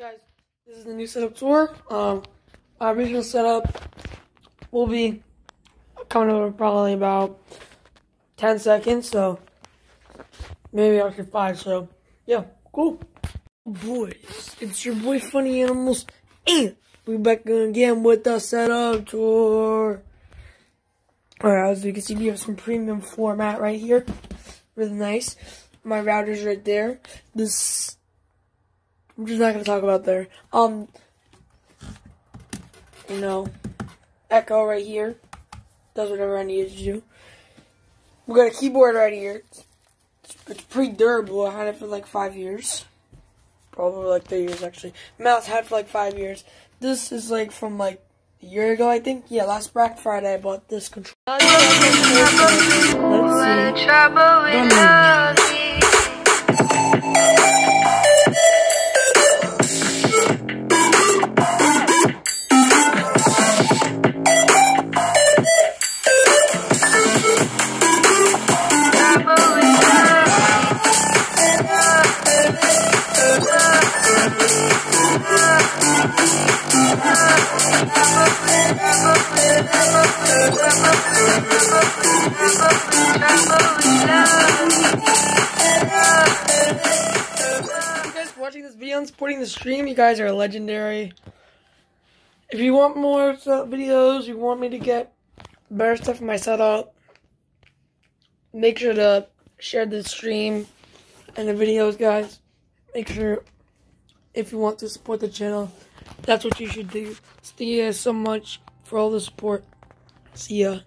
guys, this is the new setup tour. Um, our original setup will be coming over probably about 10 seconds, so maybe after 5, so yeah, cool. Boys, it's your boy Funny Animals, and we're back again with the setup tour. Alright, as you can see, we have some premium format right here. Really nice. My router's right there. This I'm just not gonna talk about there. Um, you know, Echo right here does whatever I need it to do. We got a keyboard right here. It's, it's pretty durable. I had it for like five years, probably like three years actually. Mouse had for like five years. This is like from like a year ago, I think. Yeah, last Black Friday I bought this controller. This video and supporting the stream. You guys are legendary. If you want more videos, you want me to get better stuff in my setup, make sure to share the stream and the videos, guys. Make sure, if you want to support the channel, that's what you should do. Thank you guys so much for all the support. See ya.